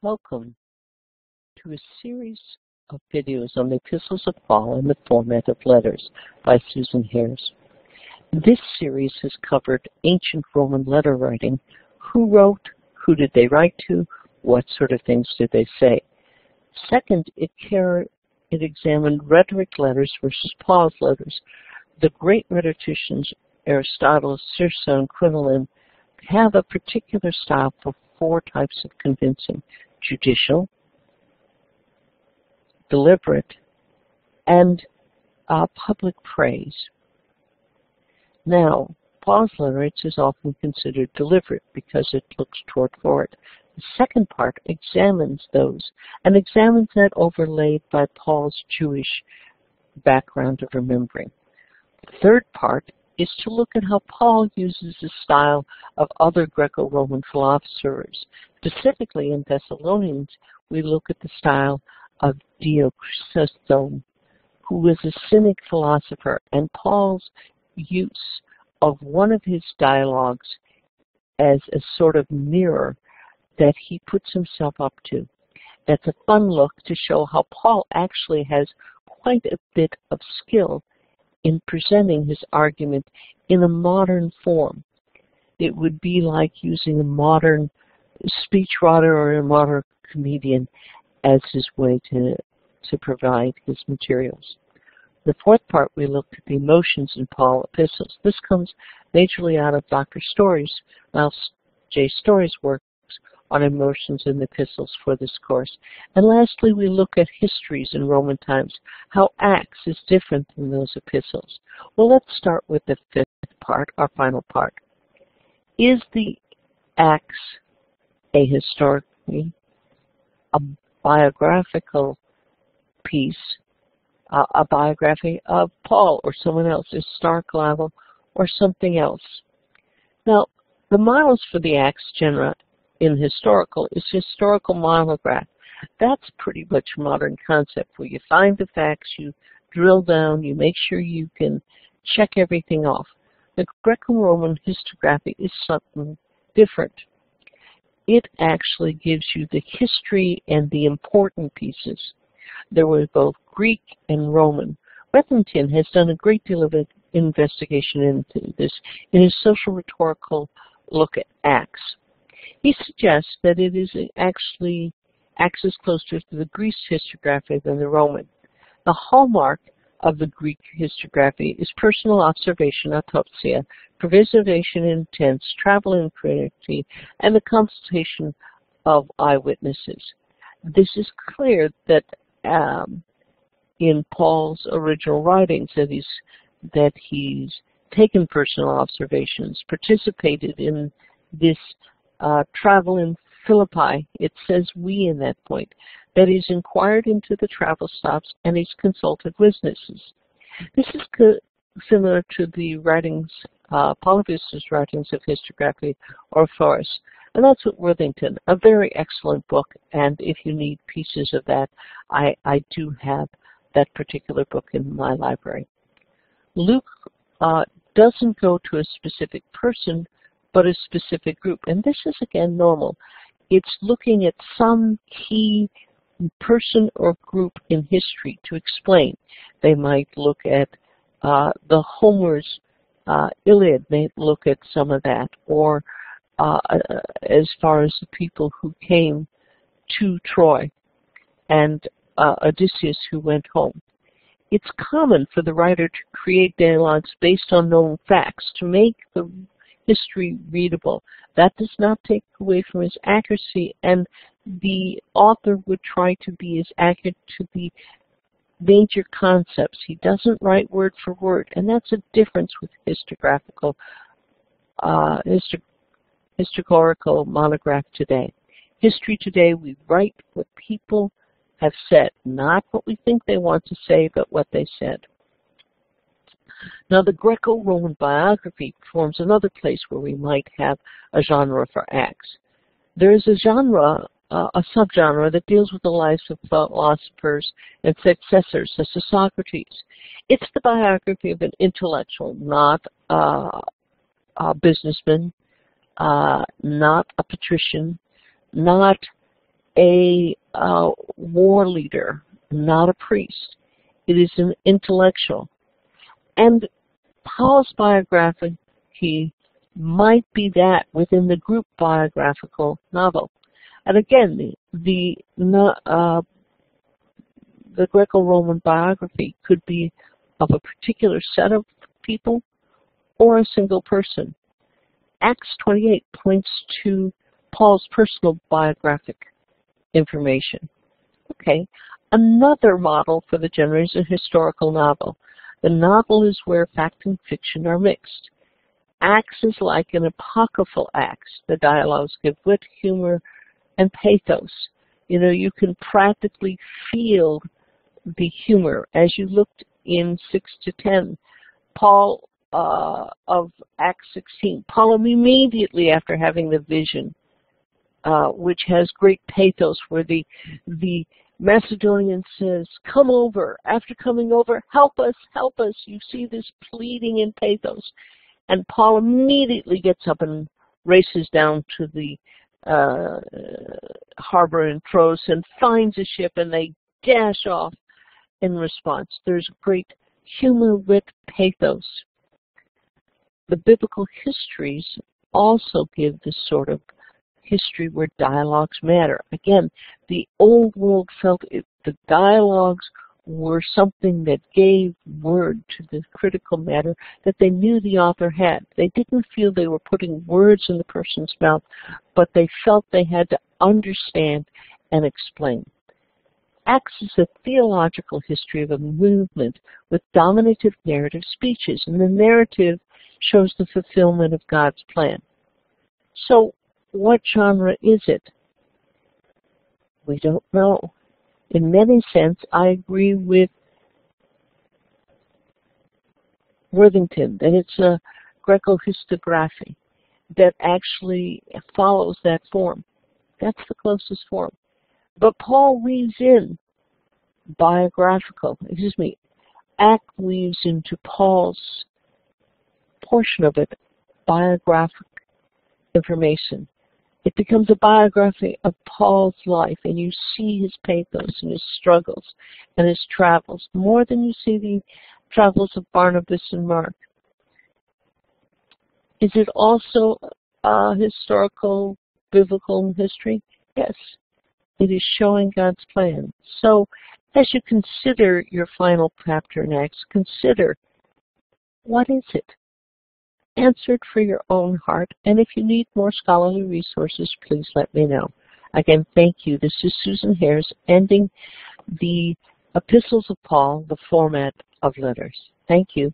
Welcome to a series of videos on the epistles of Paul in the format of letters by Susan Hares. This series has covered ancient Roman letter writing. Who wrote? Who did they write to? What sort of things did they say? Second, it, it examined rhetoric letters versus Paul's letters. The great rhetoricians Aristotle, Cicero, and Quintilian have a particular style for four types of convincing judicial, deliberate, and uh, public praise. Now, Paul's literature is often considered deliberate because it looks toward forward. The second part examines those and examines that overlaid by Paul's Jewish background of remembering. The third part is to look at how Paul uses the style of other Greco-Roman philosophers. Specifically in Thessalonians, we look at the style of Dio Chrysostom, who was a Cynic philosopher, and Paul's use of one of his dialogues as a sort of mirror that he puts himself up to. That's a fun look to show how Paul actually has quite a bit of skill in presenting his argument in a modern form. It would be like using a modern speechwriter or a modern comedian as his way to, to provide his materials. The fourth part, we looked at the emotions in Paul epistles. This comes majorly out of Dr. Story's, Miles J. Story's work on emotions in the epistles for this course. And lastly, we look at histories in Roman times, how Acts is different than those epistles. Well, let's start with the fifth part, our final part. Is the Acts a historically, a biographical piece, a biography of Paul or someone else, historical novel, or something else? Now, the models for the Acts genera in historical is historical monograph. That's pretty much a modern concept where you find the facts, you drill down, you make sure you can check everything off. The Greco-Roman historiography is something different. It actually gives you the history and the important pieces. There were both Greek and Roman. Witherington has done a great deal of investigation into this in his social rhetorical look at Acts. He suggests that it is actually as closer to the Greek historiography than the Roman. The hallmark of the Greek historiography is personal observation, autopsia, preservation intent, travel in creativity, and the consultation of eyewitnesses. This is clear that um, in Paul's original writings that he's that he's taken personal observations, participated in this uh, travel in Philippi, it says we in that point, that he's inquired into the travel stops and he's consulted witnesses. This is similar to the writings, uh, Polybius's writings of historiography or Forrest. And that's Witherington, a very excellent book. And if you need pieces of that, I, I do have that particular book in my library. Luke uh, doesn't go to a specific person, but a specific group. And this is, again, normal. It's looking at some key person or group in history to explain. They might look at uh, the Homer's uh, Iliad, they look at some of that, or uh, uh, as far as the people who came to Troy and uh, Odysseus who went home. It's common for the writer to create dialogues based on known facts to make the history readable. That does not take away from his accuracy, and the author would try to be as accurate to the major concepts. He doesn't write word for word, and that's a difference with historiographical, uh, historical monograph today. History today, we write what people have said, not what we think they want to say, but what they said. Now, the Greco-Roman biography forms another place where we might have a genre for acts. There is a genre, uh, a subgenre that deals with the lives of philosophers and successors, such as Socrates. It's the biography of an intellectual, not uh, a businessman, uh, not a patrician, not a uh, war leader, not a priest. It is an intellectual. And Paul's biography might be that within the group biographical novel. And again, the, the, uh, the Greco-Roman biography could be of a particular set of people or a single person. Acts 28 points to Paul's personal biographic information. Okay, another model for the a historical novel. The novel is where fact and fiction are mixed. Acts is like an apocryphal Acts. The dialogues give wit, humor, and pathos. You know, you can practically feel the humor. As you looked in 6 to 10, Paul uh, of Acts 16, Paul immediately after having the vision, uh, which has great pathos, where the the Macedonian says, come over. After coming over, help us, help us. You see this pleading in pathos. And Paul immediately gets up and races down to the uh, harbor in Troas and finds a ship and they dash off in response. There's great humor with pathos. The biblical histories also give this sort of history where dialogues matter. Again, the old world felt it, the dialogues were something that gave word to the critical matter that they knew the author had. They didn't feel they were putting words in the person's mouth, but they felt they had to understand and explain. Acts is a theological history of a movement with dominative narrative speeches, and the narrative shows the fulfillment of God's plan. So what genre is it? We don't know. In many sense, I agree with Witherington that it's a Greco-historiography that actually follows that form. That's the closest form. But Paul weaves in biographical, excuse me, Act weaves into Paul's portion of it biographic information. It becomes a biography of Paul's life, and you see his pathos and his struggles and his travels more than you see the travels of Barnabas and Mark. Is it also a historical, biblical history? Yes. It is showing God's plan. So, as you consider your final chapter next, consider what is it? Answered for your own heart. And if you need more scholarly resources, please let me know. Again, thank you. This is Susan Hares ending the Epistles of Paul, the format of letters. Thank you.